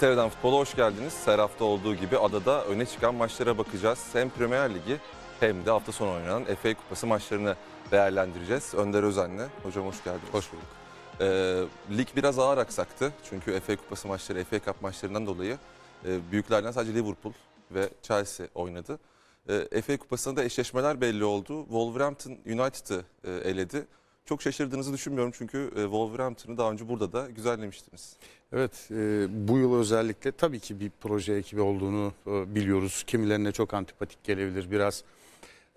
İngiltere'den futbola hoş geldiniz. Her hafta olduğu gibi adada öne çıkan maçlara bakacağız. Hem Premier Ligi hem de hafta sonu oynanan FA Kupası maçlarını değerlendireceğiz. Önder Özen'le. Hocam hoş geldiniz. Hoş bulduk. Ee, lig biraz ağır aksaktı. Çünkü FA Kupası maçları, FA Cup maçlarından dolayı e, büyüklerden sadece Liverpool ve Chelsea oynadı. E, FA Kupası'nda da eşleşmeler belli oldu. Wolverhampton United'ı e, eledi. Çok şaşırdığınızı düşünmüyorum çünkü e, Wolverhampton'ı daha önce burada da güzellemiştiniz. Evet, e, bu yıl özellikle tabii ki bir proje ekibi olduğunu e, biliyoruz. Kimilerine çok antipatik gelebilir. Biraz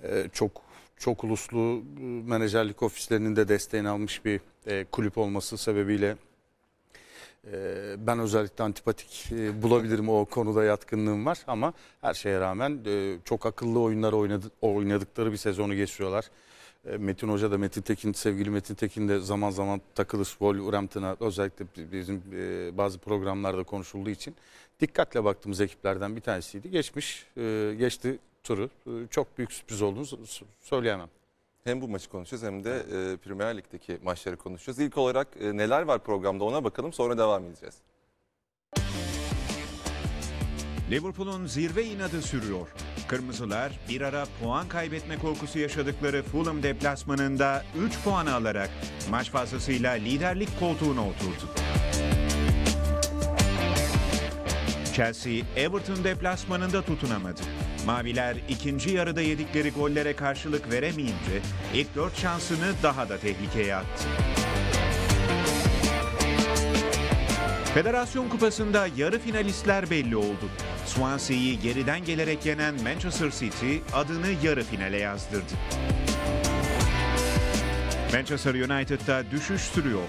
e, çok çok uluslu e, menajerlik ofislerinin de desteğini almış bir e, kulüp olması sebebiyle e, ben özellikle antipatik e, bulabilirim o konuda yatkınlığım var ama her şeye rağmen çok akıllı oyunlar oynadı, oynadıkları bir sezonu geçiriyorlar. E, Metin Hoca da Metin Tekin, sevgili Metin Tekin de zaman zaman takılır Wolverhampton'a özellikle bizim e, bazı programlarda konuşulduğu için dikkatle baktığımız ekiplerden bir tanesiydi. Geçmiş, e, geçti turu. Çok büyük sürpriz olduğunu söyleyemem. Hem bu maçı konuşacağız hem de Premier Lig'deki maçları konuşacağız. İlk olarak neler var programda ona bakalım sonra devam edeceğiz. Liverpool'un zirve inadı sürüyor. Kırmızılar bir ara puan kaybetme korkusu yaşadıkları Fulham deplasmanında 3 puan alarak maç fazlasıyla liderlik koltuğuna oturdu. Chelsea, Everton deplasmanında tutunamadı. Maviler ikinci yarıda yedikleri gollere karşılık veremeyince ilk dört şansını daha da tehlikeye attı. Federasyon Kupası'nda yarı finalistler belli oldu. Swansea'yı geriden gelerek yenen Manchester City adını yarı finale yazdırdı. Manchester United'da düşüş sürüyor.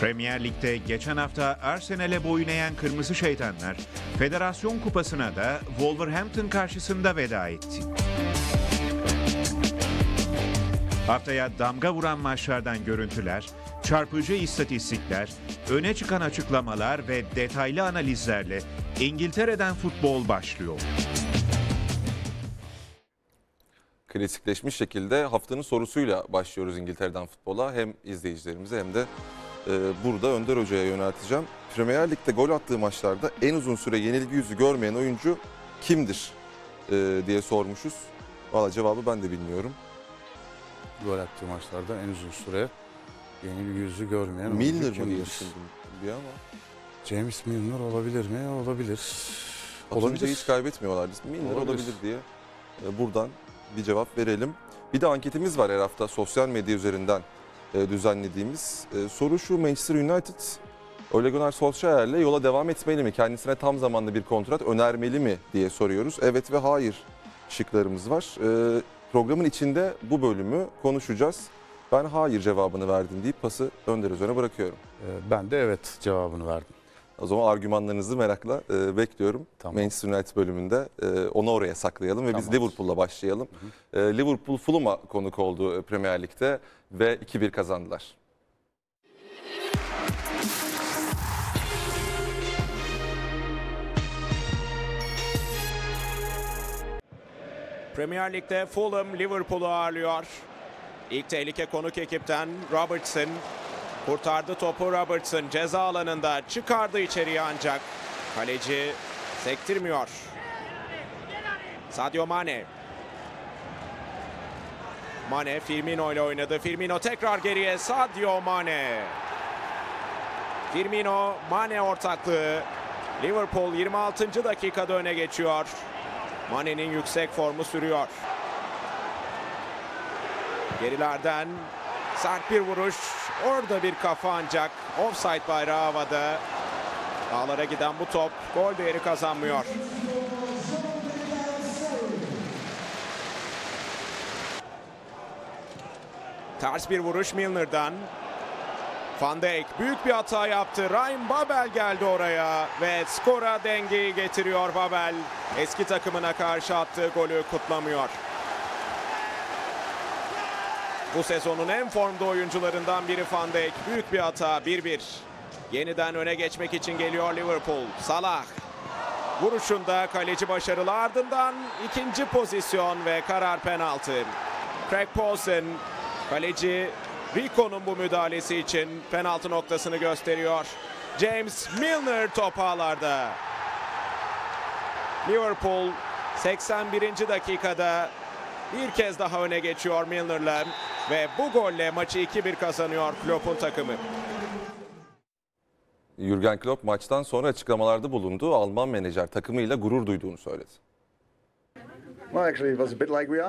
Premier Lig'de geçen hafta Arsenal'e boyun eğen Kırmızı Şeytanlar, Federasyon Kupası'na da Wolverhampton karşısında veda etti. Haftaya damga vuran maçlardan görüntüler, çarpıcı istatistikler, öne çıkan açıklamalar ve detaylı analizlerle İngiltere'den futbol başlıyor. Klasikleşmiş şekilde haftanın sorusuyla başlıyoruz İngiltere'den futbola. Hem izleyicilerimize hem de e, burada Önder Hoca'ya yönelteceğim. Premier Lig'de gol attığı maçlarda en uzun süre yenilgi yüzü görmeyen oyuncu kimdir e, diye sormuşuz. Valla cevabı ben de bilmiyorum. Gol attığı maçlarda en uzun süre yenilgi yüzü görmeyen Milner mı diye düşündüm bir ama. James Milner olabilir mi? Olabilir. Olabilir. hiç kaybetmiyorlar. Milner Olabilir. olabilir diye e, buradan bir cevap verelim. Bir de anketimiz var her hafta sosyal medya üzerinden e, düzenlediğimiz. E, soru şu Manchester United Ole Gunnar Solskjaer'le yola devam etmeli mi? Kendisine tam zamanlı bir kontrat önermeli mi diye soruyoruz. Evet ve hayır şıklarımız var. Programın içinde bu bölümü konuşacağız. Ben hayır cevabını verdim deyip pası Önder üzerine bırakıyorum. Ee, Ben de evet cevabını verdim. O zaman argümanlarınızı merakla e, bekliyorum. Tamam. Manchester United bölümünde e, onu oraya saklayalım ve biz Tamam. Liverpool'la başlayalım. E, Liverpool Fulham'a konuk oldu e, Premier Lig'de ve 2-1 kazandılar. Premier Lig'de Fulham Liverpool'u ağırlıyor. İlk tehlike konuk ekipten Robertson. Kurtardı topu Robertson ceza alanında çıkardı içeriye ancak kaleci sektirmiyor. Sadio Mane. Mane Firmino ile oynadı. Firmino tekrar geriye Sadio Mane. Firmino Mane ortaklığı. Liverpool 26. dakikada öne geçiyor. Mane'nin yüksek formu sürüyor. Gerilerden sert bir vuruş. Orada bir kafa ancak offside bayrağı havada. Ağlara giden bu top gol değeri kazanmıyor. Ters bir vuruş Milner'dan. Van Dijk büyük bir hata yaptı. Ryan Babel geldi oraya ve skora dengeyi getiriyor Babel. Eski takımına karşı attığı golü kutlamıyor. Bu sezonun en formda oyuncularından biri Van Dijk. Büyük bir hata 1-1. Yeniden öne geçmek için geliyor Liverpool. Salah. Vuruşunda kaleci başarılı ardından ikinci pozisyon ve karar penaltı. Craig Paulson kaleci Rico'nun bu müdahalesi için penaltı noktasını gösteriyor. James Milner top ağlarda. Liverpool 81. dakikada bir kez daha öne geçiyor Milner'la ve bu golle maçı 2-1 kazanıyor Klopp'un takımı. Jürgen Klopp maçtan sonra açıklamalarda bulundu. Alman menajer takımıyla gurur duyduğunu söyledi.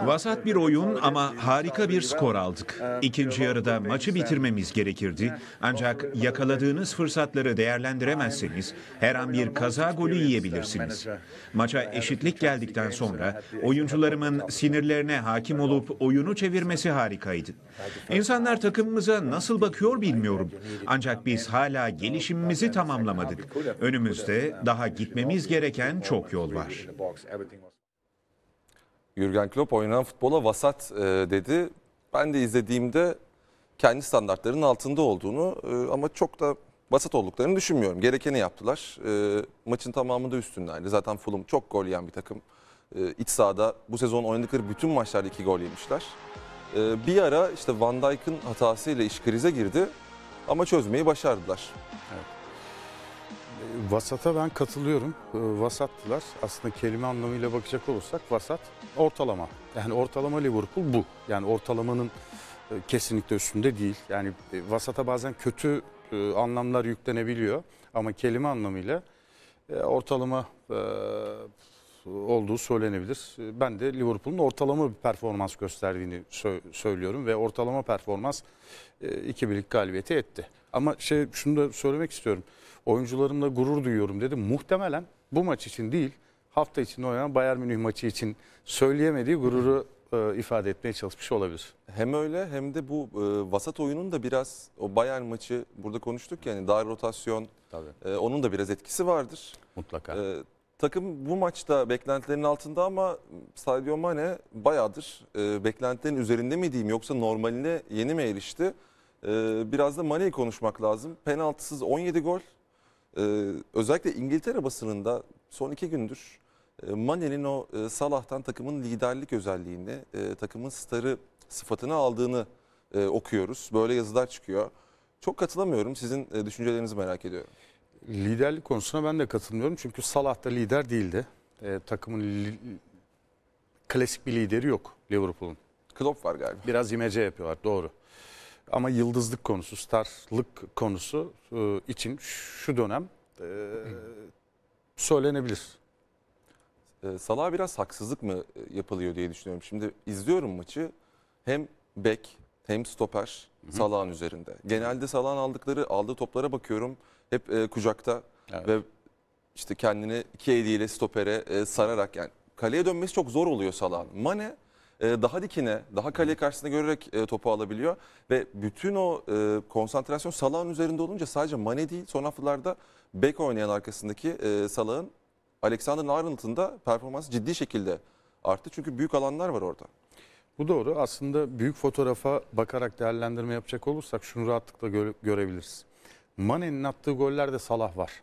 Vasat bir oyun ama harika bir skor aldık. İkinci yarıda maçı bitirmemiz gerekirdi. Ancak yakaladığınız fırsatları değerlendiremezseniz her an bir kaza golü yiyebilirsiniz. Maça eşitlik geldikten sonra oyuncularımın sinirlerine hakim olup oyunu çevirmesi harikaydı. İnsanlar takımımıza nasıl bakıyor bilmiyorum. Ancak biz hala gelişimimizi tamamlamadık. Önümüzde daha gitmemiz gereken çok yol var. Jürgen Klopp oynanan futbola vasat e, dedi. Ben de izlediğimde kendi standartlarının altında olduğunu e, ama çok da vasat olduklarını düşünmüyorum. Gerekeni yaptılar. E, maçın tamamında üstünlerdi. Zaten Fulham çok gol yiyen bir takım. E, iç sahada bu sezon oynadıkları bütün maçlarda iki gol yemişler. E, bir ara işte Van Dijk'ın hatasıyla iş krize girdi ama çözmeyi başardılar. Vasata ben katılıyorum. Ee, Vasattılar. Aslında kelime anlamıyla bakacak olursak vasat ortalama. Yani ortalama Liverpool bu. Yani ortalamanın e, kesinlikle üstünde değil. Yani e, vasata bazen kötü e, anlamlar yüklenebiliyor. Ama kelime anlamıyla ortalama olduğu söylenebilir. Ben de Liverpool'un ortalama bir performans gösterdiğini sö- söylüyorum ve ortalama performans iki birlik galibiyeti etti. Ama şey şunu da söylemek istiyorum. Oyuncularımla gurur duyuyorum dedi. Muhtemelen bu maç için değil, hafta içinde oynanan Bayern Münih maçı için söyleyemediği gururu e, ifade etmeye çalışmış olabilir. Hem öyle hem de bu e, vasat oyunun da biraz o Bayern maçı burada konuştuk yani dar rotasyon Tabii. e, onun da biraz etkisi vardır. Mutlaka. E, takım bu maçta beklentilerin altında ama Sadio Mane bayağıdır e, beklentilerin üzerinde mi diyeyim yoksa normaline yeni mi erişti? E, biraz da Mane'yi konuşmak lazım. Penaltısız 17 gol. E, özellikle İngiltere basınında son iki gündür e, Mane'nin o e, Salah'tan takımın liderlik özelliğini, e, takımın starı sıfatını aldığını e, okuyoruz. Böyle yazılar çıkıyor. Çok katılamıyorum. Sizin e, düşüncelerinizi merak ediyorum. Liderlik konusuna ben de katılmıyorum. Çünkü Salah da lider değildi. E, takımın li- klasik bir lideri yok Liverpool'un. Klopp var galiba. Biraz imece yapıyorlar doğru. Ama yıldızlık konusu, starlık konusu e, için şu dönem e, söylenebilir. E, Salah'a biraz haksızlık mı e, yapılıyor diye düşünüyorum. Şimdi izliyorum maçı. Hem bek hem stoper Salah'ın üzerinde. Genelde Salah'ın aldıkları aldığı toplara bakıyorum. Hep e, kucakta Evet. ve işte kendini iki eliyle stopere e, sararak yani kaleye dönmesi çok zor oluyor Salah'ın. Mane daha dikine, daha kale karşısında görerek e, topu alabiliyor ve bütün o e, konsantrasyon Salah'ın üzerinde olunca sadece Mane değil son haftalarda bek oynayan arkasındaki e, Salah'ın Alexander Arnold'un da performansı ciddi şekilde arttı. Çünkü büyük alanlar var orada. Bu doğru. Aslında büyük fotoğrafa bakarak değerlendirme yapacak olursak şunu rahatlıkla gö- görebiliriz. Mane'nin attığı gollerde Salah var.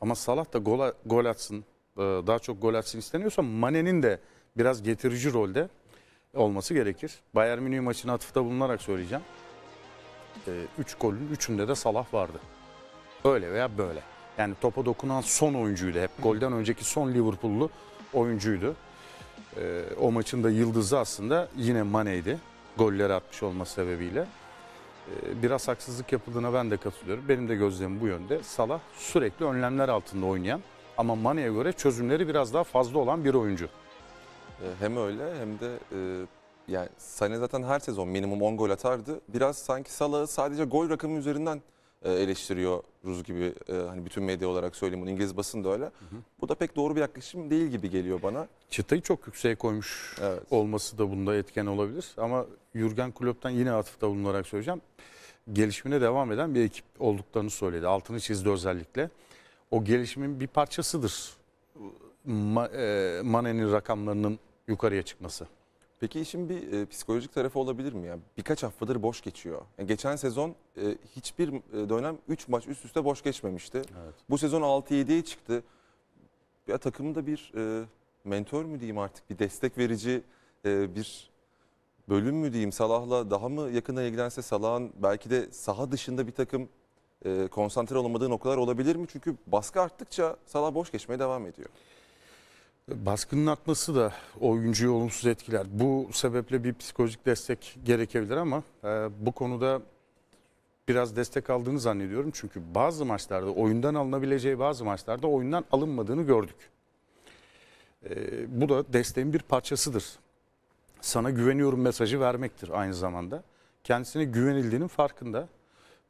Ama Salah da gol, gol atsın, daha çok gol atsın isteniyorsa Mane'nin de biraz getirici rolde olması gerekir. Bayern Münih maçına atıfta bulunarak söyleyeceğim. 3 golün 3'ünde de Salah vardı. Öyle veya böyle. Yani topa dokunan son oyuncuydu. Hep golden önceki son Liverpool'lu oyuncuydu. Ee, o maçın da yıldızı aslında yine Mane'ydi. Golleri atmış olması sebebiyle. Ee, biraz haksızlık yapıldığına ben de katılıyorum. Benim de gözlemim bu yönde. Salah sürekli önlemler altında oynayan ama Mane'ye göre çözümleri biraz daha fazla olan bir oyuncu. E, Hem öyle hem de e, yani Sané zaten her sezon minimum 10 gol atardı. Biraz sanki Salah'ı sadece gol rakamı üzerinden e, eleştiriyoruz gibi e, hani bütün medya olarak söyleyeyim bunu İngiliz basın da öyle. Bu da pek doğru bir yaklaşım değil gibi geliyor bana. Çıtayı çok yükseğe koymuş Evet. olması da bunda etken olabilir. Ama Jurgen Klopp'tan yine atıfta bulunarak söyleyeceğim. Gelişimine devam eden bir ekip olduklarını söyledi. Altını çizdi özellikle. O gelişimin bir parçasıdır. Ma- e, Mane'nin rakamlarının yukarıya çıkması. Peki işin bir e, psikolojik tarafı olabilir mi? Yani birkaç haftadır boş geçiyor. Yani geçen sezon e, hiçbir e, dönem 3 maç üst üste boş geçmemişti. Evet. Bu sezon 6-7'ye çıktı. Ya takımda bir e, mentor mü diyeyim artık bir destek verici e, bir bölüm mü diyeyim Salah'la daha mı yakına ilgilense Salah'ın belki de saha dışında bir takım e, konsantre olamadığı noktalar olabilir mi? Çünkü baskı arttıkça Salah boş geçmeye devam ediyor. Baskının artması da oyuncuyu olumsuz etkiler. Bu sebeple bir psikolojik destek gerekebilir ama e, bu konuda biraz destek aldığını zannediyorum. Çünkü bazı maçlarda oyundan alınabileceği bazı maçlarda oyundan alınmadığını gördük. E, bu da desteğin bir parçasıdır. Sana güveniyorum mesajı vermektir aynı zamanda. Kendisine güvenildiğinin farkında.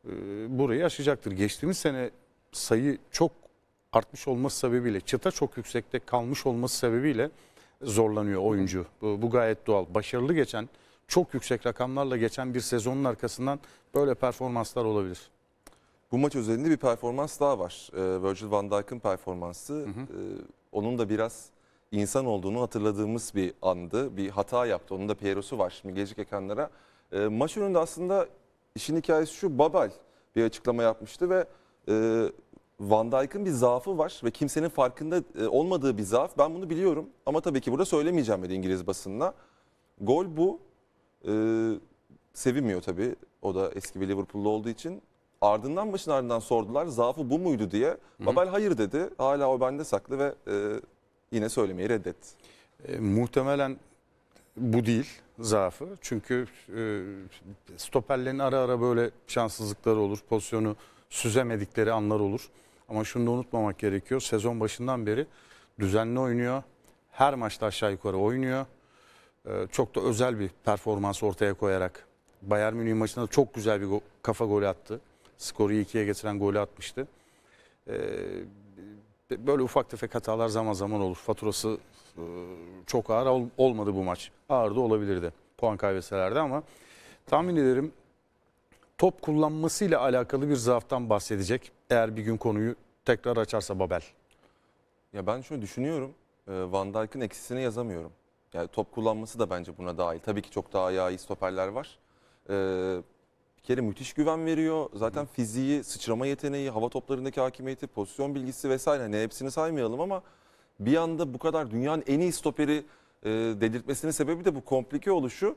E, burayı aşacaktır. Geçtiğimiz sene sayı çok artmış olması sebebiyle, çıta çok yüksekte kalmış olması sebebiyle zorlanıyor oyuncu. Bu, bu gayet doğal. Başarılı geçen, çok yüksek rakamlarla geçen bir sezonun arkasından böyle performanslar olabilir. Bu maç özelinde bir performans daha var. Ee, Virgil van Dijk'ın performansı. Ee, onun da biraz insan olduğunu hatırladığımız bir andı. Bir hata yaptı. Onun da Piero'su var şimdi gelecek ekranlara. Ee, maç önünde aslında işin hikayesi şu. Babel bir açıklama yapmıştı ve e, Van Dijk'ın bir zaafı var ve kimsenin farkında e, olmadığı bir zaaf. Ben bunu biliyorum ama tabii ki burada söylemeyeceğim dedi İngiliz basınına. Gol bu. Ee, sevinmiyor tabii. O da eski bir Liverpool'lu olduğu için. Ardından maçın ardından sordular zaafı bu muydu diye. Babel hayır dedi. Hala o bende saklı ve e, yine söylemeyi reddetti. E, muhtemelen bu değil zaafı. Çünkü e, stoperlerin ara ara böyle şanssızlıkları olur. Pozisyonu süzemedikleri anlar olur. Ama şunu da unutmamak gerekiyor. Sezon başından beri düzenli oynuyor. Her maçta aşağı yukarı oynuyor. E, çok da özel bir performans ortaya koyarak Bayern Münih maçında çok güzel bir go- kafa golü attı. Skoru 2'ye getiren golü atmıştı. E, böyle ufak tefek hatalar zaman zaman olur. Faturası e, çok ağır ol- olmadı bu maç. Ağır da olabilirdi puan kaybetselerdi ama tahmin ederim top kullanmasıyla alakalı bir zaaftan bahsedecek. Eğer bir gün konuyu tekrar açarsa Babel. Ya ben şöyle düşünüyorum. e, Van Dijk'ın eksisini yazamıyorum. Yani top kullanması da bence buna dahil. Tabii ki çok daha iyi stoperler var. E, bir kere müthiş güven veriyor. Zaten fiziği, sıçrama yeteneği, hava toplarındaki hakimiyeti, pozisyon bilgisi vesaire. Hani hepsini saymayalım ama bir anda bu kadar dünyanın en iyi stoperi e, dedirtmesinin sebebi de bu komplike oluşu.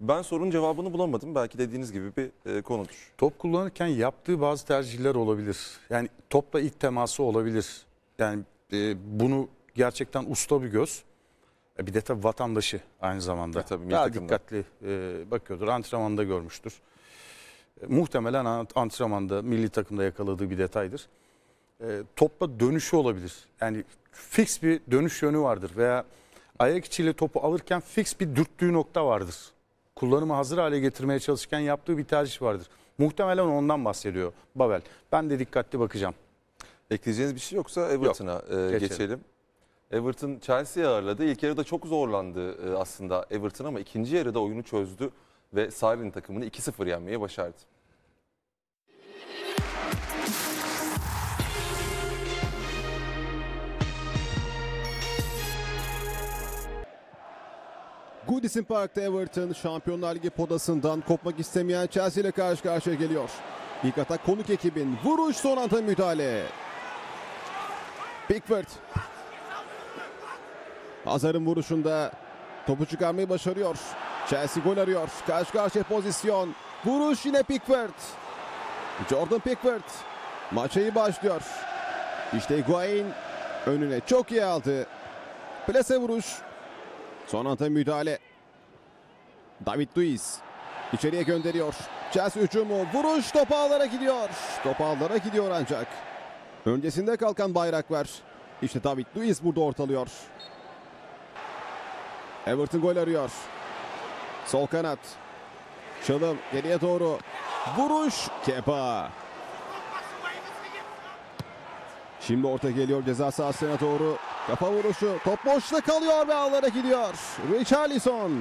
Ben sorunun cevabını bulamadım. Belki dediğiniz gibi bir e, konudur. Top kullanırken yaptığı bazı tercihler olabilir. Yani topla ilk teması olabilir. Yani e, bunu gerçekten usta bir göz. E, bir de tabii vatandaşı aynı zamanda. E, tabii, Daha takımda. dikkatli e, bakıyordur. Antrenmanda görmüştür. E, muhtemelen ant- antrenmanda, milli takımda yakaladığı bir detaydır. E, topla dönüşü olabilir. Yani fix bir dönüş yönü vardır veya ayak içiyle topu alırken fix bir dürttüğü nokta vardır. Kullanıma hazır hale getirmeye çalışırken yaptığı bir tercih vardır. Muhtemelen ondan bahsediyor Babel. Ben de dikkatli bakacağım. Ekleyeceğiniz bir şey yoksa Everton'a e, Geçelim. geçelim. Everton Chelsea'yi ağırladı. İlk yarıda çok zorlandı e, aslında Everton ama ikinci yarıda oyunu çözdü ve Sarri'nin takımını 2-0 yenmeye başardı. Goodison Park'ta Everton Şampiyonlar Ligi podasından kopmak istemeyen Chelsea ile karşı karşıya geliyor. İlk atak konuk ekibin vuruş son anda müdahale. Pickford. Hazar'ın vuruşunda topu çıkarmayı başarıyor. Chelsea gol arıyor. Karşı karşıya pozisyon. Vuruş yine Pickford. Jordan Pickford. Maça başlıyor. İşte Higuain önüne çok iyi aldı. Plase vuruş. Son anda müdahale. David Luiz içeriye gönderiyor. Chelsea hücumu vuruş top ağlara gidiyor. Top ağlara gidiyor ancak. Öncesinde kalkan bayrak var. İşte David Luiz burada ortalıyor. Everton gol arıyor. Sol kanat. Çalım geriye doğru. Vuruş Kepa. Şimdi orta geliyor ceza sahasına doğru. Kafa vuruşu. Top boşta kalıyor ve ağlara gidiyor. Richarlison.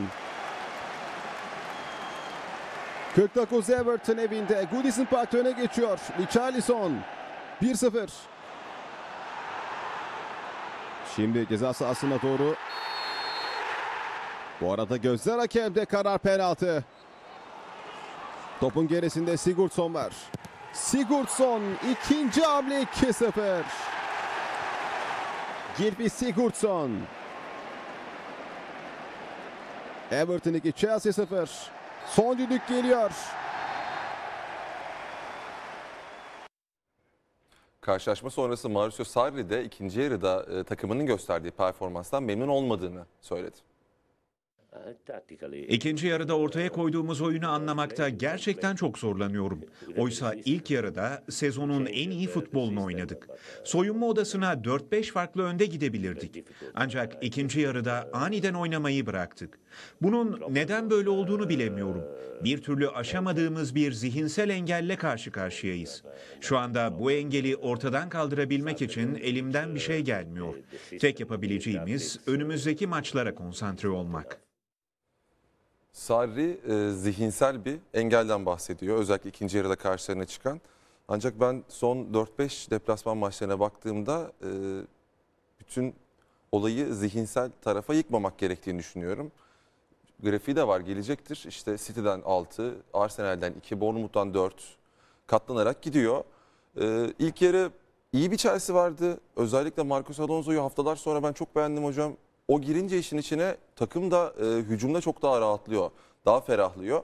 49 Everton evinde. Goodison Park'ta öne geçiyor. Richarlison. 1-0. Şimdi ceza sahasına doğru. Bu arada gözler hakemde karar penaltı. Topun gerisinde Sigurdsson var. Sigurdsson ikinci hamle 2-0. Gilby Sigurdsson. Everton 2 Chelsea 0. Son düdük geliyor. Karşılaşma sonrası Mauricio Sarri de ikinci yarıda e, takımının gösterdiği performanstan memnun olmadığını söyledi. İkinci yarıda ortaya koyduğumuz oyunu anlamakta gerçekten çok zorlanıyorum. Oysa ilk yarıda sezonun en iyi futbolunu oynadık. Soyunma odasına 4-5 farklı önde gidebilirdik. Ancak ikinci yarıda aniden oynamayı bıraktık. Bunun neden böyle olduğunu bilemiyorum. Bir türlü aşamadığımız bir zihinsel engelle karşı karşıyayız. Şu anda bu engeli ortadan kaldırabilmek için elimden bir şey gelmiyor. Tek yapabileceğimiz önümüzdeki maçlara konsantre olmak. Sarri e, zihinsel bir engelden bahsediyor. Özellikle ikinci yarıda karşılarına çıkan. Ancak ben son 4-5 deplasman maçlarına baktığımda e, bütün olayı zihinsel tarafa yıkmamak gerektiğini düşünüyorum. Grafiği de var gelecektir. İşte City'den 6, Arsenal'den 2, Bournemouth'tan 4 katlanarak gidiyor. E, ilk yarı iyi bir Chelsea vardı. Özellikle Marcos Alonso'yu haftalar sonra ben çok beğendim hocam. O girince işin içine takım da e, hücumda çok daha rahatlıyor. Daha ferahlıyor.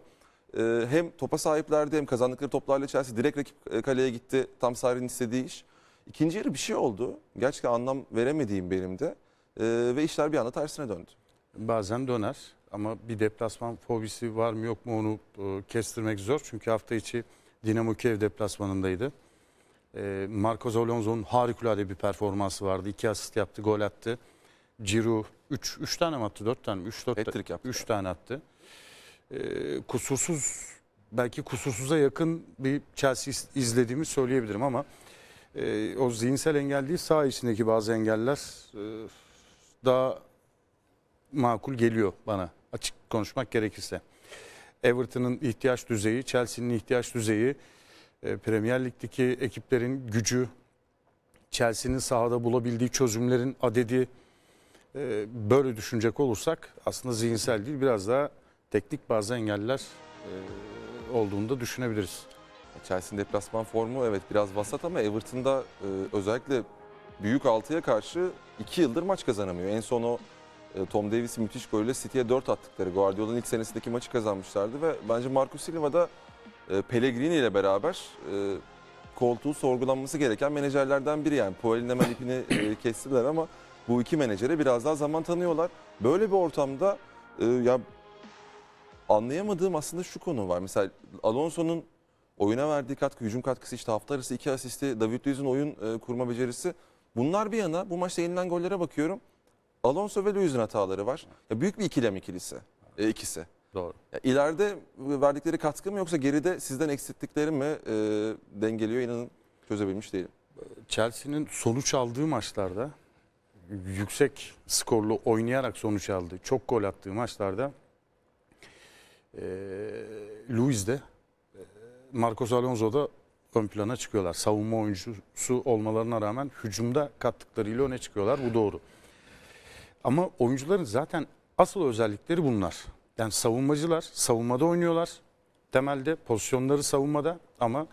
E, hem topa sahiplerdi hem kazandıkları toplarla Chelsea direkt rakip e, kaleye gitti. Tam Sarri'nin istediği iş. İkinci yarı bir şey oldu. Gerçekten anlam veremediğim benim de. E, ve işler bir anda tersine döndü. Bazen döner ama bir deplasman fobisi var mı yok mu onu e, kestirmek zor. Çünkü hafta içi Dinamo Kiev deplasmanındaydı. E, Marcos Alonso'nun harikulade bir performansı vardı. İki asist yaptı, gol attı. Giroud 3 3 tane mi attı? 4 tane mi? 3 4 Hat-trick yaptı. 3 tane attı. E, kusursuz belki kusursuza yakın bir Chelsea iz- izlediğimi söyleyebilirim ama e, o zihinsel engel değil sağ içindeki bazı engeller e, daha makul geliyor bana açık konuşmak gerekirse. Everton'ın ihtiyaç düzeyi, Chelsea'nin ihtiyaç düzeyi, e, Premier Lig'deki ekiplerin gücü, Chelsea'nin sahada bulabildiği çözümlerin adedi e, böyle düşünecek olursak aslında zihinsel değil biraz daha teknik bazı engeller e, olduğunu da düşünebiliriz. Chelsea'nin deplasman formu evet biraz vasat ama Everton'da e, özellikle büyük altıya karşı 2 yıldır maç kazanamıyor. En son o e, Tom Davies'in müthiş golle City'ye 4 attıkları Guardiola'nın ilk senesindeki maçı kazanmışlardı ve bence Marco Silva da e, Pellegrini ile beraber e, koltuğu sorgulanması gereken menajerlerden biri yani. Puel'in hemen ipini e, kestiler ama bu iki menajere biraz daha zaman tanıyorlar. Böyle bir ortamda e, ya anlayamadığım aslında şu konu var. Mesela Alonso'nun oyuna verdiği katkı, hücum katkısı işte hafta arası iki asisti, David Luiz'in oyun e, kurma becerisi. Bunlar bir yana bu maçta yenilen gollere bakıyorum. Alonso ve Luiz'in hataları var. Ya büyük bir ikilem ikilisi. E, ikisi. Doğru. Ya ileride verdikleri katkı mı yoksa geride sizden eksilttikleri mi e, dengeliyor inanın çözebilmiş değilim. Chelsea'nin sonuç aldığı maçlarda yüksek skorlu oynayarak sonuç aldığı, çok gol attığı maçlarda e, Luis de Marcos Alonso da ön plana çıkıyorlar. Savunma oyuncusu olmalarına rağmen hücumda kattıklarıyla öne çıkıyorlar. Bu doğru. Ama oyuncuların zaten asıl özellikleri bunlar. Yani savunmacılar savunmada oynuyorlar. Temelde pozisyonları savunmada ama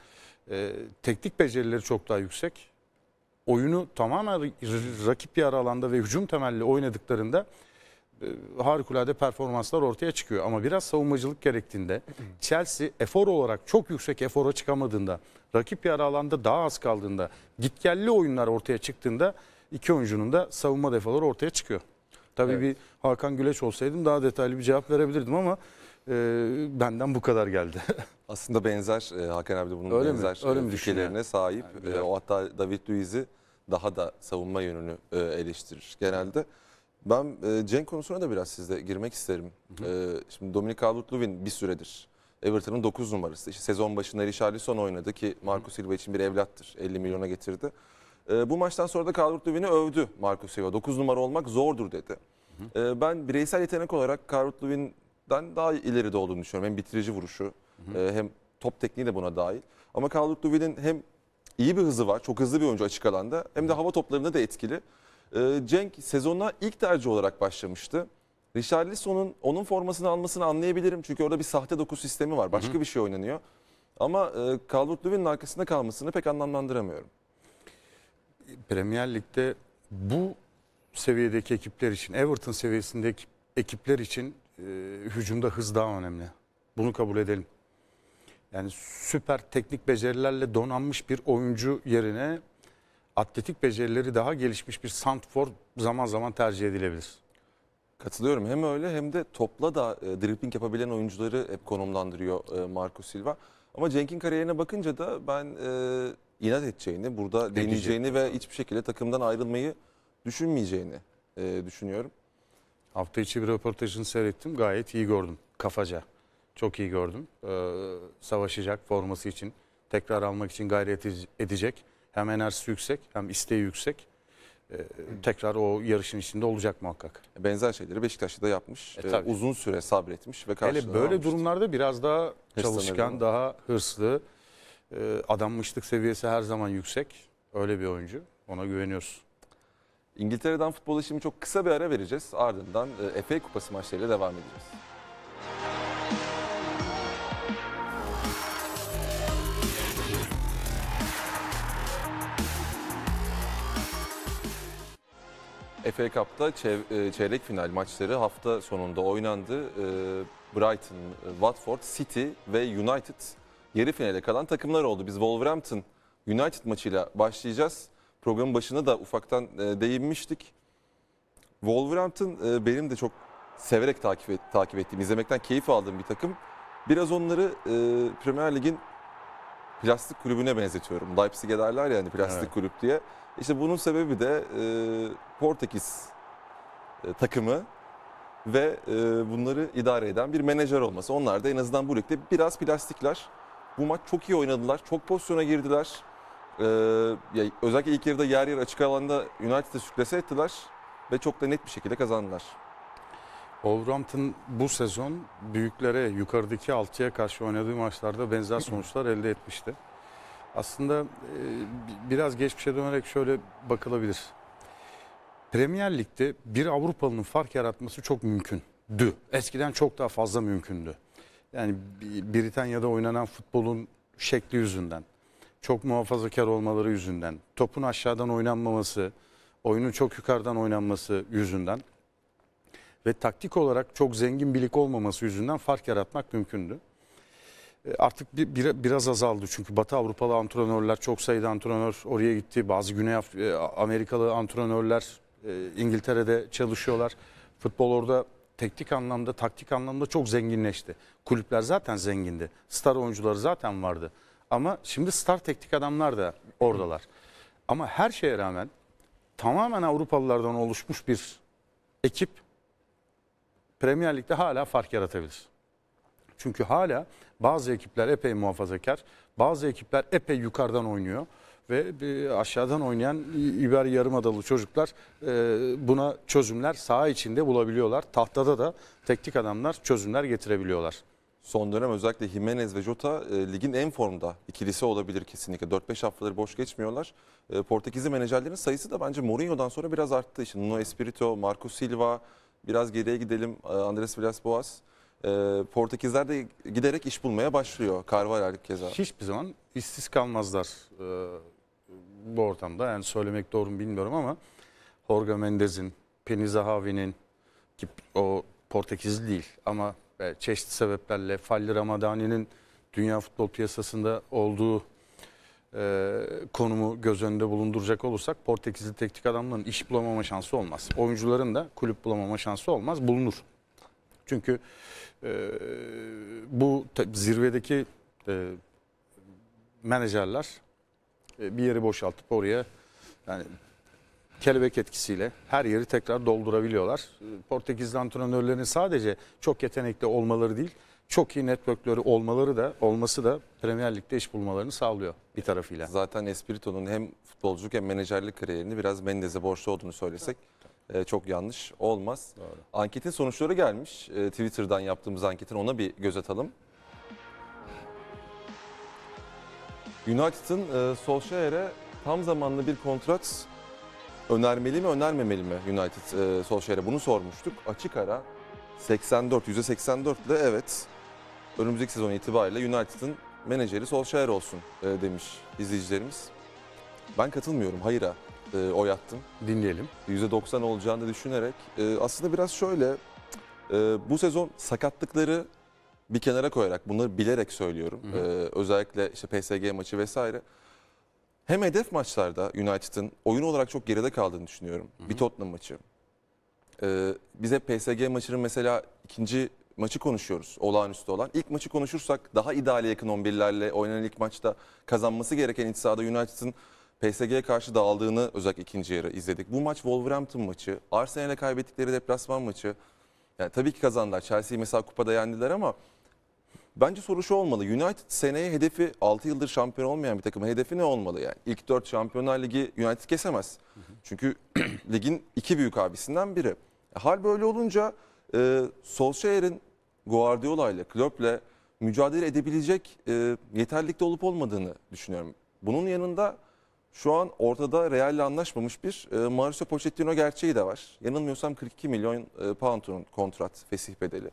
e, teknik becerileri çok daha yüksek. Oyunu tamamen rakip yarı alanda ve hücum temelli oynadıklarında e, harikulade performanslar ortaya çıkıyor. Ama biraz savunmacılık gerektiğinde Chelsea efor olarak çok yüksek efora çıkamadığında, rakip yarı alanda daha az kaldığında, gitgelli oyunlar ortaya çıktığında iki oyuncunun da savunma defaları ortaya çıkıyor. Tabii Evet. bir Hakan Güleç olsaydım daha detaylı bir cevap verebilirdim ama e, benden bu kadar geldi. Aslında benzer, e, Hakan abi de bunun Öyle mi? benzer Öyle e, mi fikirlerine sahip. Yani E, o hatta David Luiz'i daha da savunma yönünü e, eleştirir genelde. Ben e, Cenk konusuna da biraz sizle girmek isterim. E, şimdi Dominic Calvert-Lewin bir süredir Everton'ın 9 numarası. İşte sezon başında Richarlison oynadı ki Marco Silva için bir evlattır. 50 milyona getirdi. E, bu maçtan sonra da Calvert-Lewin'i övdü Marco Silva. 9 numara olmak zordur dedi. E, ben bireysel yetenek olarak Calvert-Lewin'den daha ileride olduğunu düşünüyorum. Hem bitirici vuruşu e, hem top tekniği de buna dahil. Ama Calvert-Lewin'in hem iyi bir hızı var, çok hızlı bir oyuncu açık alanda hem de hava toplarında da etkili. E, Cenk sezona ilk tercih olarak başlamıştı. Richarlison'un onun formasını almasını anlayabilirim. Çünkü orada bir sahte doku sistemi var. Başka bir şey oynanıyor. Ama e, Calvert-Lewin'in arkasında kalmasını pek anlamlandıramıyorum. Premier Lig'de bu seviyedeki ekipler için, Everton seviyesindeki ekipler için e, hücumda hız daha önemli. Bunu kabul edelim. Yani süper teknik becerilerle donanmış bir oyuncu yerine atletik becerileri daha gelişmiş bir santfor zaman zaman tercih edilebilir. Katılıyorum. Hem öyle hem de topla da e, dribbling yapabilen oyuncuları hep konumlandırıyor e, Marco Silva. Ama Cenk'in kariyerine bakınca da ben e, inat edeceğini, burada deneyeceğini ve hiçbir şekilde takımdan ayrılmayı düşünmeyeceğini e, düşünüyorum. Hafta içi bir röportajını seyrettim. Gayet iyi gördüm. Kafaca. Çok iyi gördüm. Ee, savaşacak forması için. Tekrar almak için gayret edecek. Hem enerjisi yüksek hem isteği yüksek. Ee, tekrar o yarışın içinde olacak muhakkak. Benzer şeyleri Beşiktaş'ta da yapmış. E, E, tabii. uzun süre sabretmiş ve Hele karşılığını böyle almıştı. durumlarda biraz daha çalışkan, daha hırslı. Ee, adanmışlık seviyesi her zaman yüksek. Öyle bir oyuncu. Ona güveniyoruz. İngiltere'den futbola şimdi çok kısa bir ara vereceğiz. Ardından e, FA Kupası maçlarıyla devam edeceğiz. FA Cup'ta e, çeyrek final maçları hafta sonunda oynandı. E, Brighton, e, Watford, City ve United yarı finale kalan takımlar oldu. Biz Wolverhampton United maçıyla başlayacağız. Programın başında da ufaktan değinmiştik. Wolverhampton benim de çok severek takip, et, takip ettiğim, izlemekten keyif aldığım bir takım. Biraz onları Premier Lig'in plastik kulübüne benzetiyorum. Leipzig'e derler ya hani plastik Evet. kulüp diye. İşte bunun sebebi de e, Portekiz e, takımı ve e, bunları idare eden bir menajer olması. Onlar da en azından bu ligde biraz plastikler. Bu maç çok iyi oynadılar. Çok pozisyona girdiler. Ee, ya özellikle ilk yarıda yer yer açık alanda United'ı sürklese ettiler ve çok da net bir şekilde kazandılar. Wolverhampton bu sezon büyüklere, yukarıdaki altıya karşı oynadığı maçlarda benzer sonuçlar elde etmişti. Aslında e, bi- biraz geçmişe dönerek şöyle bakılabilir. Premier Lig'de bir Avrupalı'nın fark yaratması çok mümkündü. Eskiden çok daha fazla mümkündü. Yani Britanya'da oynanan futbolun şekli yüzünden, çok muhafazakar olmaları yüzünden, topun aşağıdan oynanmaması, oyunun çok yukarıdan oynanması yüzünden ve taktik olarak çok zengin bir lig olmaması yüzünden fark yaratmak mümkündü. E, Artık bir, bir- biraz azaldı çünkü Batı Avrupalı antrenörler çok sayıda antrenör oraya gitti. Bazı Güney Af- e, Amerikalı antrenörler e, İngiltere'de çalışıyorlar. Futbol orada teknik anlamda, taktik anlamda çok zenginleşti. Kulüpler zaten zengindi. Star oyuncuları zaten vardı. Ama şimdi star teknik adamlar da oradalar. Ama her şeye rağmen tamamen Avrupalılardan oluşmuş bir ekip Premier Lig'de hala fark yaratabilir. Çünkü hala bazı ekipler epey muhafazakar, bazı ekipler epey yukarıdan oynuyor ve bir aşağıdan oynayan İber Yarımadalı çocuklar e, buna çözümler saha içinde bulabiliyorlar. Tahtada da teknik adamlar çözümler getirebiliyorlar. Son dönem özellikle Jimenez ve Jota e, ligin en formda ikilisi olabilir kesinlikle. 4-5 haftaları boş geçmiyorlar. E, Portekizli menajerlerin sayısı da bence Mourinho'dan sonra biraz arttı. İşte Nuno Espirito, Marco Silva, biraz geriye gidelim e, Andres Villas-Boas. E, Portekizler de giderek iş bulmaya başlıyor. Carvalhal keza. Hiçbir zaman işsiz kalmazlar e, bu ortamda. Yani söylemek doğru mu bilmiyorum ama Jorge Mendez'in, Penny Zahavi'nin ki o Portekizli değil ama çeşitli sebeplerle Falli Ramadani'nin dünya futbol piyasasında olduğu e, konumu göz önünde bulunduracak olursak Portekizli teknik adamların iş bulamama şansı olmaz. Oyuncuların da kulüp bulamama şansı olmaz. Bulunur. Çünkü e, bu zirvedeki e, menajerler e, bir yeri boşaltıp oraya yani kelebek etkisiyle her yeri tekrar doldurabiliyorlar. Portekizli antrenörlerin sadece çok yetenekli olmaları değil, çok iyi networkleri olmaları da olması da Premier Lig'de iş bulmalarını sağlıyor bir tarafıyla. Zaten Espirito'nun hem futbolculuk hem menajerlik kariyerini biraz Mendez'e borçlu olduğunu söylesek e, çok yanlış olmaz. Anketin sonuçları gelmiş. E, Twitter'dan yaptığımız anketin ona bir göz atalım. United'ın e, Solskjaer'e tam zamanlı bir kontrat önermeli mi önermemeli mi United e, Solskjaer'e bunu sormuştuk. Açık ara 84 %84 ile evet önümüzdeki sezon itibariyle United'ın menajeri Solskjaer olsun e, demiş izleyicilerimiz. Ben katılmıyorum. Hayır'a e, oy attım. Dinleyelim. %90 olacağını düşünerek e, aslında biraz şöyle e, bu sezon sakatlıkları bir kenara koyarak bunları bilerek söylüyorum. Hı hı. E, özellikle işte PSG maçı vesaire. hem hedef maçlarda United'ın oyun olarak çok geride kaldığını düşünüyorum. Bir Tottenham maçı. Ee, biz hep PSG maçının mesela ikinci maçı konuşuyoruz olağanüstü olan. İlk maçı konuşursak daha ideale yakın 11'lerle oynanan ilk maçta kazanması gereken iç sahada United'ın PSG'ye karşı dağıldığını özellikle ikinci yarı izledik. Bu maç Wolverhampton maçı, Arsenal'e kaybettikleri deplasman maçı. Yani tabii ki kazandılar. Chelsea'yi mesela kupada yendiler ama bence soru şu olmalı. United seneye hedefi 6 yıldır şampiyon olmayan bir takımın hedefi ne olmalı yani? İlk 4 Şampiyonlar Ligi United kesemez. Çünkü ligin iki büyük abisinden biri. Hal böyle olunca e, Solskjaer'in Guardiola ile Klopp'le mücadele edebilecek e, yeterlilikte olup olmadığını düşünüyorum. Bunun yanında şu an ortada Real'le anlaşmamış bir e, Mauricio Pochettino gerçeği de var. Yanılmıyorsam 42 milyon e, pound'un kontrat, fesih bedeli.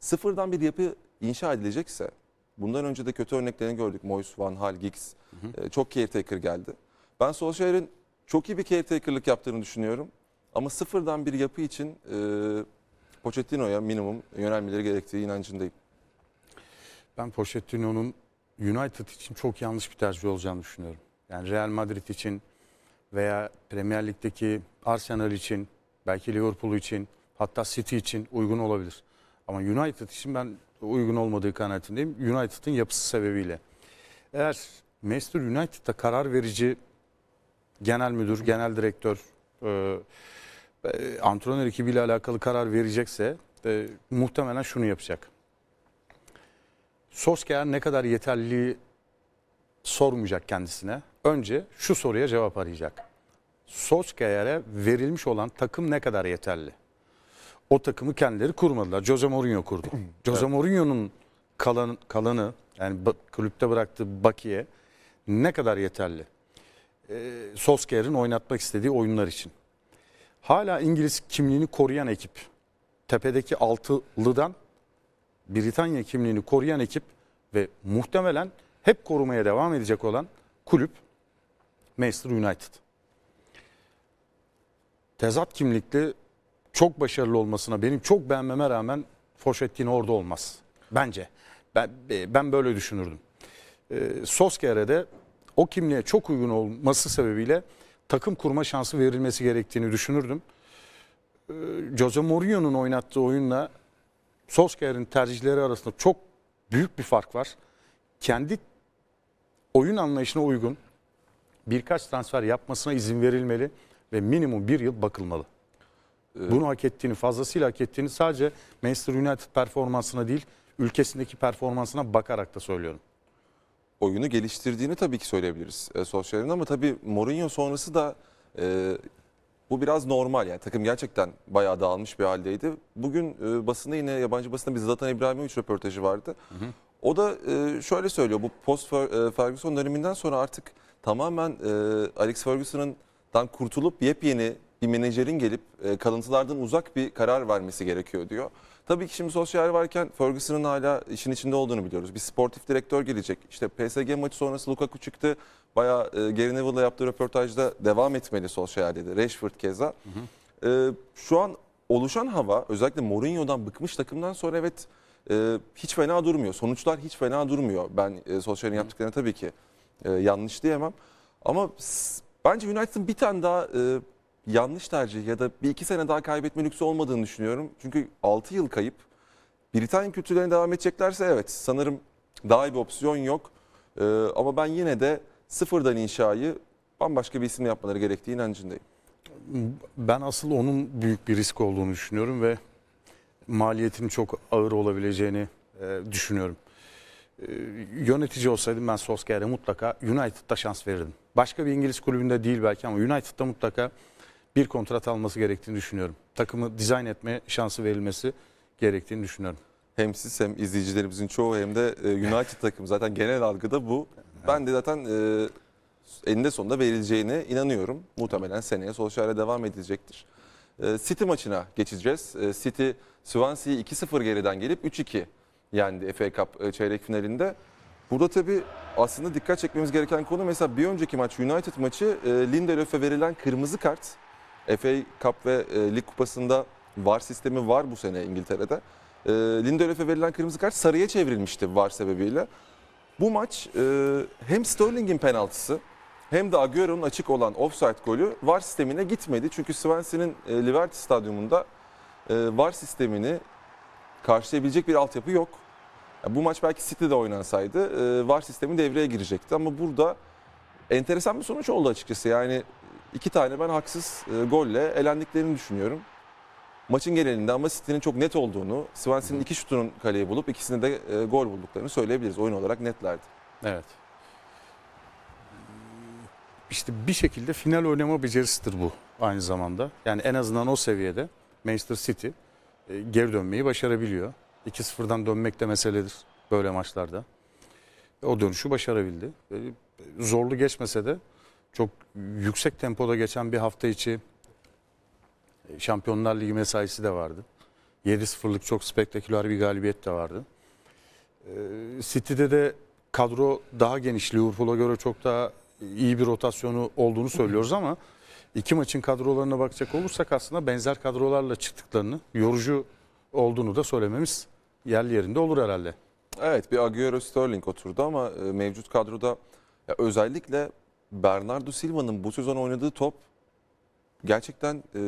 Sıfırdan bir yapı inşa edilecekse, bundan önce de kötü örneklerini gördük. Moyes, Van Hal, Giggs, e, çok caretaker geldi. Ben Solskjaer'in çok iyi bir caretaker'lık yaptığını düşünüyorum. Ama sıfırdan bir yapı için e, Pochettino'ya minimum yönelmeleri gerektiği inancındayım. Ben Pochettino'nun United için çok yanlış bir tercih olacağını düşünüyorum. Yani Real Madrid için veya Premier Lig'deki Arsenal için, belki Liverpool için, hatta City için uygun olabilir. Ama United için ben uygun olmadığı kanaatindeyim. United'ın yapısı sebebiyle. Eğer Manchester United'da karar verici genel müdür, genel direktör, e, e, antrenör ekibiyle alakalı karar verecekse e, muhtemelen şunu yapacak. Solskjaer ne kadar yeterliliği sormayacak kendisine. Önce şu soruya cevap arayacak. Solskjaer'e verilmiş olan takım ne kadar yeterli? O takımı kendileri kurmadılar. Jose Mourinho kurdu. Jose Mourinho'nun kalan, kalanı yani kulüpte bıraktığı bakiye ne kadar yeterli? Ee, Solskjaer'in oynatmak istediği oyunlar için. Hala İngiliz kimliğini koruyan ekip. Tepedeki altılıdan Britanya kimliğini koruyan ekip ve muhtemelen hep korumaya devam edecek olan kulüp Manchester United. Tezat kimlikli çok başarılı olmasına benim çok beğenmeme rağmen Pochettino orada olmaz. Bence. Ben, ben böyle düşünürdüm. Ee, Solskjaer'e o kimliğe çok uygun olması sebebiyle takım kurma şansı verilmesi gerektiğini düşünürdüm. Ee, Jose Mourinho'nun oynattığı oyunla Solskjaer'in tercihleri arasında çok büyük bir fark var. Kendi oyun anlayışına uygun birkaç transfer yapmasına izin verilmeli ve minimum bir yıl bakılmalı. Bunu hak ettiğini, fazlasıyla hak ettiğini sadece Manchester United performansına değil, ülkesindeki performansına bakarak da söylüyorum. Oyunu geliştirdiğini tabii ki söyleyebiliriz e, Solskjaer'in ama tabii Mourinho sonrası da e, bu biraz normal yani takım gerçekten bayağı dağılmış bir haldeydi. Bugün e, basında yine yabancı basında bir Zlatan İbrahimovic röportajı vardı. O da e, şöyle söylüyor bu post e, Ferguson döneminden sonra artık tamamen e, Alex Ferguson'dan kurtulup yepyeni bir menajerin gelip e, kalıntılardan uzak bir karar vermesi gerekiyor diyor. Tabii ki şimdi Solskjaer varken Ferguson'ın hala işin içinde olduğunu biliyoruz. Bir sportif direktör gelecek. İşte PSG maçı sonrası Lukaku çıktı. Bayağı e, Gary Neville'la yaptığı röportajda devam etmeli Solskjaer dedi. Rashford keza. E, şu an oluşan hava özellikle Mourinho'dan bıkmış takımdan sonra evet e, hiç fena durmuyor. Sonuçlar hiç fena durmuyor. Ben e, Solskjaer'in yaptıklarına tabii ki e, yanlış diyemem. Ama bence United'ın bir tane daha e, yanlış tercih ya da bir iki sene daha kaybetme lüksü olmadığını düşünüyorum. Çünkü 6 yıl kayıp. Britanya kültürlerine devam edeceklerse evet sanırım daha iyi bir opsiyon yok. E, ama ben yine de sıfırdan inşayı bambaşka bir isimle yapmaları gerektiği inancındayım. Ben asıl onun büyük bir risk olduğunu düşünüyorum ve maliyetinin çok ağır olabileceğini e, düşünüyorum. E, yönetici olsaydım ben Solskjaer'e mutlaka United'da şans verirdim. Başka bir İngiliz kulübünde değil belki ama United'da mutlaka bir kontrat alması gerektiğini düşünüyorum. Takımı dizayn etme şansı verilmesi gerektiğini düşünüyorum. Hem siz hem izleyicilerimizin çoğu hem de e, United takım zaten genel algıda bu. Ben de zaten e, eninde sonunda verileceğine inanıyorum. Muhtemelen seneye Solskjaer'e devam edilecektir. E, City maçına geçeceğiz. E, City Swansea'yı 2-0 geriden gelip 3-2 yendi FA Cup e, çeyrek finalinde. Burada tabii aslında dikkat çekmemiz gereken konu mesela bir önceki maç United maçı e, Lindelöf'e verilen kırmızı kart. FA Cup ve e, Lig Kupası'nda VAR sistemi var bu sene İngiltere'de. E, Lindelöf'e verilen kırmızı kart sarıya çevrilmişti VAR sebebiyle. Bu maç e, hem Sterling'in penaltısı hem de Agüero'nun açık olan offside golü VAR sistemine gitmedi. Çünkü Swansea'nin e, Liberty Stadyumunda e, VAR sistemini karşılayabilecek bir altyapı yok. Ya bu maç belki City'de oynansaydı e, VAR sistemi devreye girecekti ama burada enteresan bir sonuç oldu açıkçası. Yani iki tane ben haksız e, golle elendiklerini düşünüyorum. Maçın genelinde ama City'nin çok net olduğunu, Swansea'nin iki şutunun kaleyi bulup ikisini de e, gol bulduklarını söyleyebiliriz. Oyun olarak netlerdi. Evet. İşte bir şekilde final oynama becerisidir bu aynı zamanda. Yani en azından o seviyede Manchester City e, geri dönmeyi başarabiliyor. 2-0'dan dönmek de meseledir böyle maçlarda. O dönüşü başarabildi. E, Zorlu geçmese de çok yüksek tempoda geçen bir hafta içi e, Şampiyonlar Ligi mesaisi de vardı. 7-0'lık çok spektaküler bir galibiyet de vardı. E, City'de de kadro daha geniş. Liverpool'a göre çok daha iyi bir rotasyonu olduğunu söylüyoruz ama iki maçın kadrolarına bakacak olursak aslında benzer kadrolarla çıktıklarını, yorucu olduğunu da söylememiz yerli yerinde olur herhalde. Evet bir Agüero Sterling oturdu ama e, mevcut kadroda özellikle Bernardo Silva'nın bu sezon oynadığı top gerçekten e,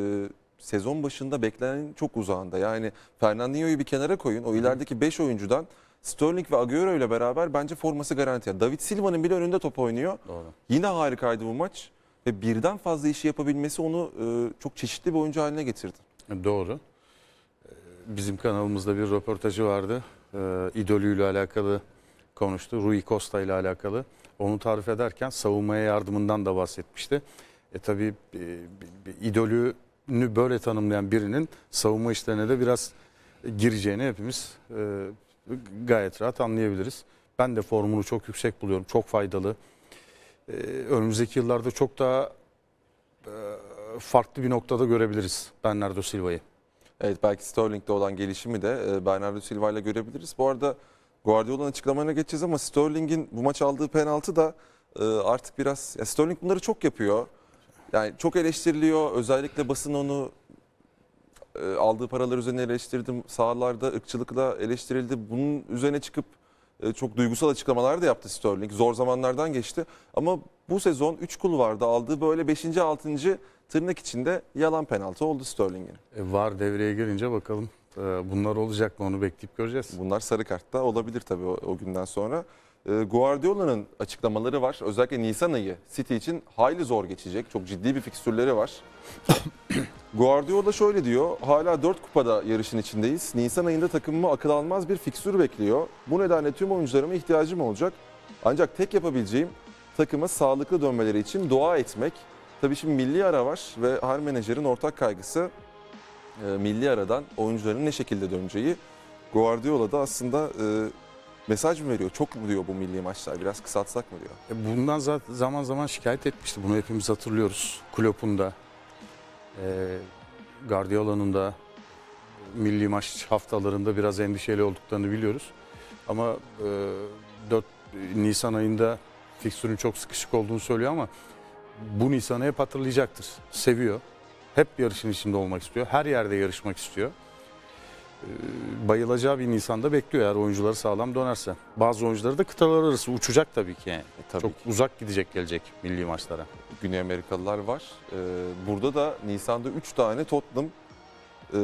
sezon başında beklenenin çok uzağında. Yani Fernandinho'yu bir kenara koyun. O ilerideki 5 oyuncudan Sterling ve Agüero ile beraber bence forması garanti. David Silva'nın bile önünde top oynuyor. Doğru. Yine harikaydı bu maç ve birden fazla işi yapabilmesi onu e, çok çeşitli bir oyuncu haline getirdi. Doğru. Ee, Bizim kanalımızda bir röportajı vardı. Ee, idolüyle alakalı konuştu. Rui Costa ile alakalı. Onu tarif ederken savunmaya yardımından da bahsetmişti. E tabii e, idolünü böyle tanımlayan birinin savunma işlerine de biraz gireceğini hepimiz e, gayet rahat anlayabiliriz. Ben de formunu çok yüksek buluyorum. Çok faydalı. Ee, önümüzdeki yıllarda çok daha e, farklı bir noktada görebiliriz Bernardo Silva'yı. Evet belki Sterling'de olan gelişimi de e, Bernardo Silva ile görebiliriz. Bu arada Guardiola'nın açıklamalarına geçeceğiz ama Sterling'in bu maç aldığı penaltı da e, artık biraz... Ya Sterling bunları çok yapıyor. Yani çok eleştiriliyor. Özellikle basın onu e, aldığı paralar üzerine eleştirdim. Sahalarda ırkçılıkla eleştirildi. Bunun üzerine çıkıp e, çok duygusal açıklamalar da yaptı Sterling. Zor zamanlardan geçti. Ama bu sezon 3 kulvarda aldığı böyle 5. 6. tırnak içinde yalan penaltı oldu Sterling'in. E, var devreye girince bakalım bunlar olacak mı onu bekleyip göreceğiz. Bunlar sarı kartta olabilir tabii o, o günden sonra. Ee, Guardiola'nın açıklamaları var. Özellikle Nisan ayı City için hayli zor geçecek. Çok ciddi bir fikstürleri var. Guardiola şöyle diyor. Hala 4 kupada yarışın içindeyiz. Nisan ayında takımımı akıl almaz bir fikstür bekliyor. Bu nedenle tüm oyuncularıma ihtiyacım olacak. Ancak tek yapabileceğim takıma sağlıklı dönmeleri için dua etmek. Tabii şimdi milli ara var ve her menajerin ortak kaygısı e, milli aradan oyuncuların ne şekilde döneceği. Guardiola da aslında e, mesaj mı veriyor? Çok mu diyor bu milli maçlar? Biraz kısaltsak mı diyor? E, bundan zaten zaman zaman şikayet etmişti. Bunu hepimiz hatırlıyoruz. Klopp'un da, e, Guardiola'nın da milli maç haftalarında biraz endişeli olduklarını biliyoruz. Ama e, 4 Nisan ayında fikstürün çok sıkışık olduğunu söylüyor ama bu Nisan'ı hep hatırlayacaktır. Seviyor. Hep yarışın içinde olmak istiyor. Her yerde yarışmak istiyor. Ee, Bayılacağı bir Nisan'da bekliyor eğer oyuncuları sağlam dönerse. Bazı oyuncuları da kıtalar arası uçacak tabii ki. Yani. E, tabii Çok ki. uzak gidecek gelecek milli maçlara. Güney Amerikalılar var. E, burada da Nisan'da 3 tane Tottenham e,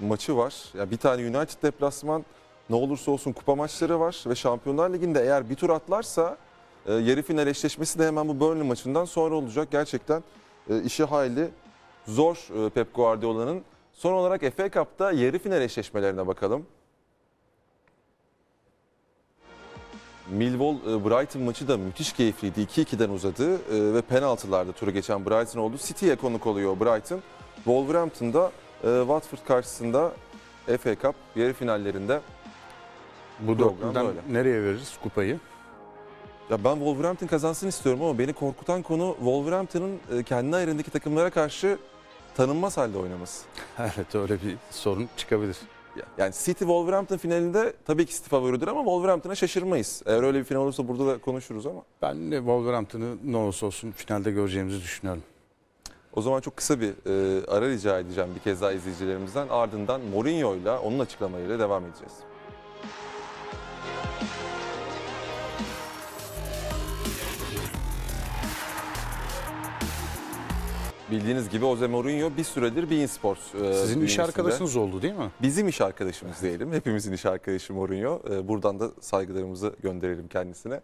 maçı var. Ya bir tane United deplasman ne olursa olsun kupa maçları var ve Şampiyonlar Ligi'nde eğer bir tur atlarsa e, yarı final eşleşmesi de hemen bu Burnley maçından sonra olacak. Gerçekten işi hayli zor e, Pep Guardiola'nın. Son olarak FA Cup'ta yarı final eşleşmelerine bakalım. Millwall e, Brighton maçı da müthiş keyifliydi. 2-2'den uzadı e, ve penaltılarda turu geçen Brighton oldu. City'ye konuk oluyor Brighton. Wolverhampton'da e, Watford karşısında FA Cup yarı finallerinde. Bu böyle. nereye veririz kupayı? Ya ben Wolverhampton kazansın istiyorum ama beni korkutan konu Wolverhampton'ın e, kendi ayarındaki takımlara karşı tanınmaz halde oynaması. Evet öyle bir sorun çıkabilir. Ya- Yani City Wolverhampton finalinde tabii ki City favoridir ama Wolverhampton'a şaşırmayız. Eğer öyle bir final olursa burada da konuşuruz ama. Ben de Wolverhampton'ı ne olursa olsun finalde göreceğimizi düşünüyorum. O zaman çok kısa bir e, ara rica edeceğim bir kez daha izleyicilerimizden. Ardından Mourinho'yla onun açıklamalarıyla devam edeceğiz. Bildiğiniz gibi Jose Mourinho bir süredir Bein Sports e, Sizin iş arkadaşınız oldu değil mi? Bizim iş arkadaşımız diyelim. Hepimizin iş arkadaşı Mourinho. E, buradan da saygılarımızı gönderelim kendisine.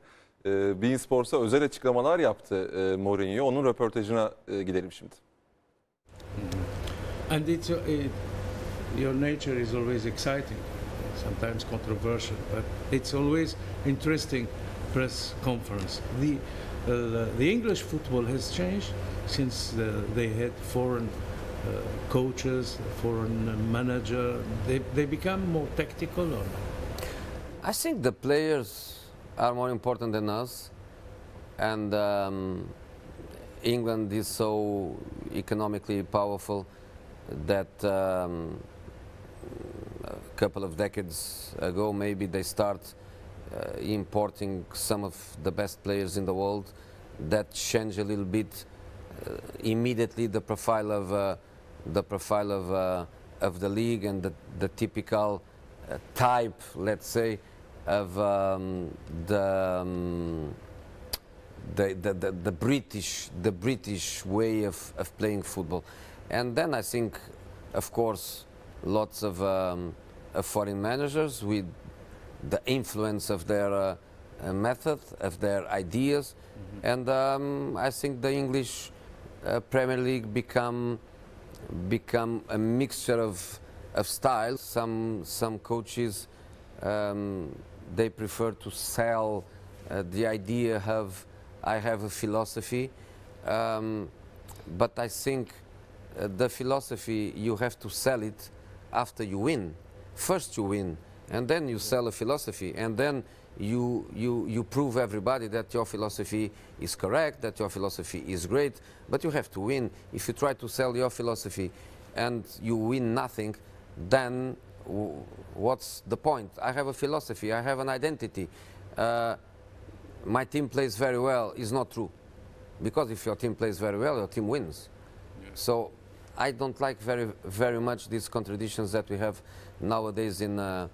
E, Bein Sports'a özel açıklamalar yaptı e, Mourinho. Onun röportajına e, gidelim şimdi. And it's it, your nature is always exciting, sometimes controversial, but it's always interesting press conference. The uh, the English football has changed since the, they had foreign uh, coaches, foreign uh, manager. They they become more tactical or I think the players are more important than us, and um, England is so economically powerful that um, a couple of decades ago maybe they start uh, importing some of the best players in the world. That changed a little bit uh, immediately the profile of uh, the profile of uh, of the league and the, the typical uh, type, let's say, of um, the, um, the, the, the the British the British way of, of playing football, and then I think, of course, lots of, um, of foreign managers with the influence of their uh, uh, method, of their ideas, and um, I think the English uh, Premier League become become a mixture of of styles. Some some coaches um, they prefer to sell uh, the idea of I have a philosophy, um, but I think uh, the philosophy you have to sell it after you win. First you win, and then you sell a philosophy, and then you you you prove everybody that your philosophy is correct, that your philosophy is great. But you have to win. If you try to sell your philosophy, and you win nothing, then what's the point? I have a philosophy. I have an identity. Uh, my team plays very well is not true, because if your team plays very well, your team wins. So I don't like very very much these contradictions that we have nowadays in uh,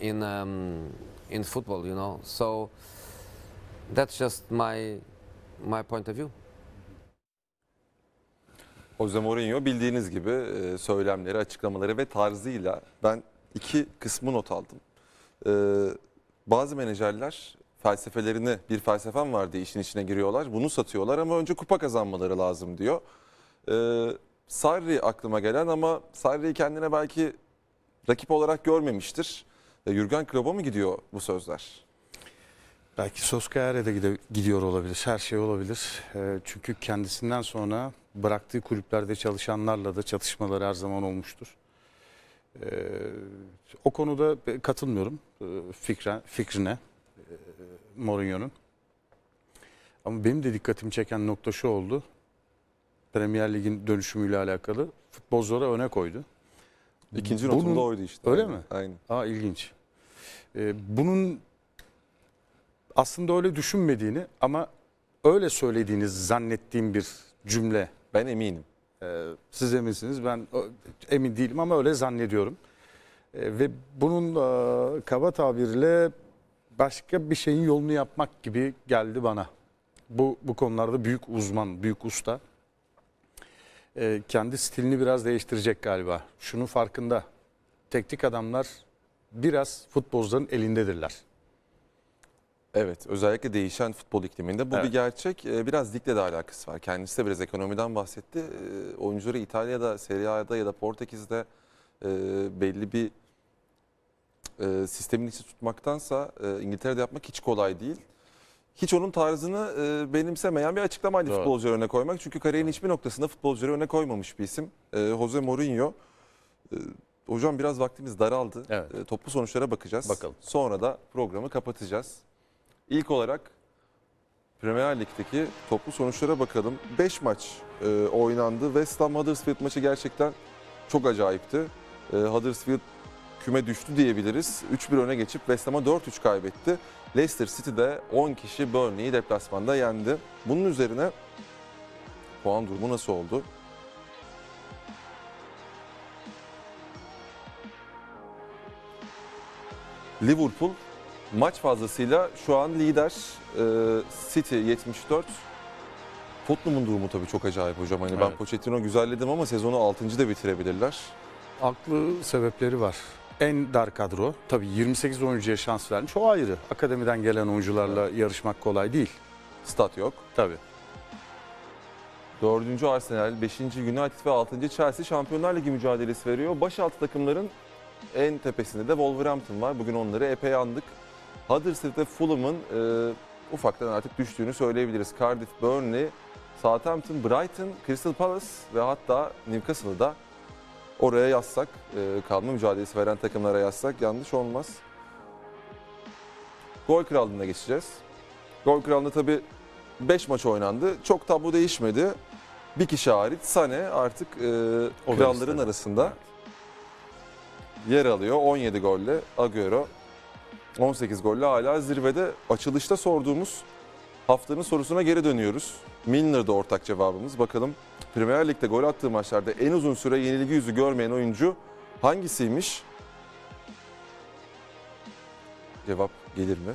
in um, in football. You know, so that's just my my point of view. Jose Mourinho bildiğiniz gibi e, söylemleri, açıklamaları ve tarzıyla ben iki kısmı not aldım. E, bazı menajerler felsefelerini, bir felsefem var diye işin içine giriyorlar. Bunu satıyorlar ama önce kupa kazanmaları lazım diyor. E, Sarri aklıma gelen ama Sarri'yi kendine belki rakip olarak görmemiştir. E, Jürgen Klopp'a mı gidiyor bu sözler? Belki de gide- gidiyor olabilir. Her şey olabilir. Ee, çünkü kendisinden sonra bıraktığı kulüplerde çalışanlarla da çatışmaları her zaman olmuştur. Ee, o konuda katılmıyorum e, fikre, fikrine e, Mourinho'nun. Ama benim de dikkatimi çeken nokta şu oldu. Premier Lig'in dönüşümüyle alakalı futbolculara öne koydu. İkinci Bunun- notum da oydu işte. Öyle mi? Aynen. Aa ilginç. Ee, bunun aslında öyle düşünmediğini ama öyle söylediğiniz zannettiğim bir cümle. Ben eminim. Ee, siz eminsiniz ben emin değilim ama öyle zannediyorum. Ee, ve bunun e, kaba tabirle başka bir şeyin yolunu yapmak gibi geldi bana. Bu, bu konularda büyük uzman, büyük usta. Ee, kendi stilini biraz değiştirecek galiba. Şunun farkında. Teknik adamlar biraz futbolcuların elindedirler. Evet, özellikle değişen futbol ikliminde bu Evet. bir gerçek. Ee, Biraz ligle de alakası var. Kendisi de biraz ekonomiden bahsetti. Ee, Oyuncuları İtalya'da, Serie A'da ya da Portekiz'de e, belli bir e, sistemin içi tutmaktansa e, İngiltere'de yapmak hiç kolay değil. Hiç onun tarzını e, benimsemeyen bir açıklamaydı Doğru. futbolcuları öne koymak. Çünkü kariyerin hiçbir noktasında futbolcuları öne koymamış bir isim. E, Jose Mourinho. E, hocam biraz vaktimiz daraldı. Evet. E, toplu sonuçlara bakacağız. Bakalım. Sonra da programı kapatacağız. İlk olarak Premier Lig'deki toplu sonuçlara bakalım. 5 maç e, oynandı. West Ham Huddersfield maçı gerçekten çok acayipti. E, Huddersfield küme düştü diyebiliriz. 3-1 öne geçip West Ham'a 4-3 kaybetti. Leicester City'de 10 kişi Burnley'i deplasmanda yendi. Bunun üzerine puan durumu nasıl oldu? Liverpool maç fazlasıyla şu an lider. Ee, City 74, Tottenham'ın durumu tabii çok acayip hocam. Hani ben Evet. Pochettino güzelledim ama sezonu 6. da bitirebilirler. Haklı sebepleri var. En dar kadro. Tabii 28 oyuncuya şans vermiş. O ayrı. Akademiden gelen oyuncularla yarışmak kolay değil. Stat yok. Tabii. 4. Arsenal, 5. United ve 6. Chelsea Şampiyonlar Ligi mücadelesi veriyor. Başaltı takımların en tepesinde de Wolverhampton var. Bugün onları epey andık. Huddersfield ve Fulham'ın e, ufaktan artık düştüğünü söyleyebiliriz. Cardiff, Burnley, Southampton, Brighton, Crystal Palace ve hatta Newcastle'ı da oraya yazsak, e, kalma mücadelesi veren takımlara yazsak yanlış olmaz. Gol krallığına geçeceğiz. Gol krallığında tabii 5 maç oynandı. Çok tablo değişmedi. Bir kişi hariç Sane artık e, O kralların listede. arasında yer alıyor. 17 golle Agüero 18 golle hala zirvede. Açılışta sorduğumuz haftanın sorusuna geri dönüyoruz. Milner'da ortak cevabımız. Bakalım Premier Lig'de gol attığı maçlarda en uzun süre yenilgi yüzü görmeyen oyuncu hangisiymiş? Cevap gelir mi?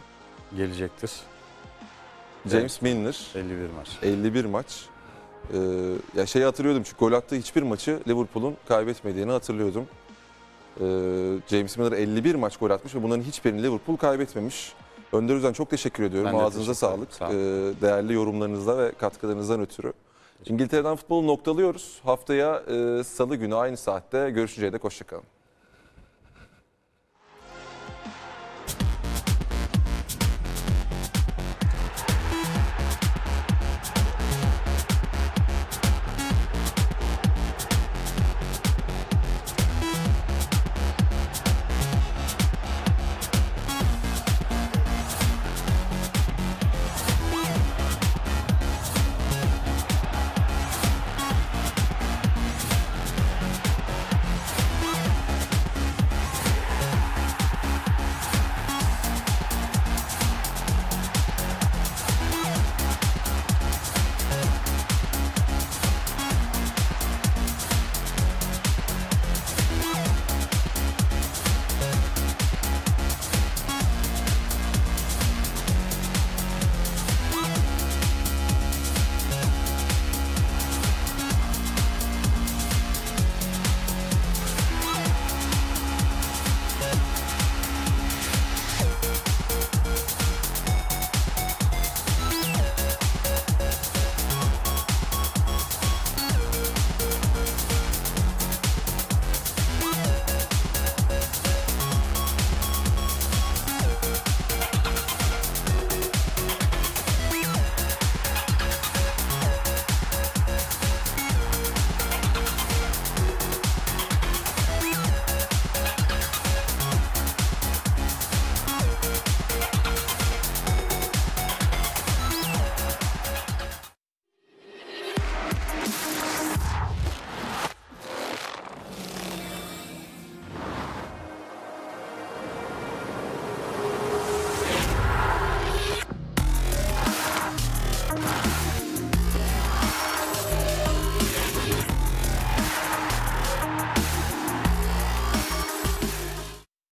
Gelecektir. James Milner. 51 maç. 51 maç. Ee, ya şeyi hatırlıyordum çünkü gol attığı hiçbir maçı Liverpool'un kaybetmediğini hatırlıyordum. Ee, James Milner 51 maç gol atmış ve bunların hiçbirini Liverpool kaybetmemiş. Önder Özen çok teşekkür ediyorum. Ben Ağzınıza teşekkür sağlık. Sağ olun. Ee, değerli yorumlarınızla ve katkılarınızdan ötürü. İngiltere'den futbolu noktalıyoruz. Haftaya e, salı günü aynı saatte görüşeceğiz. Hoşçakalın.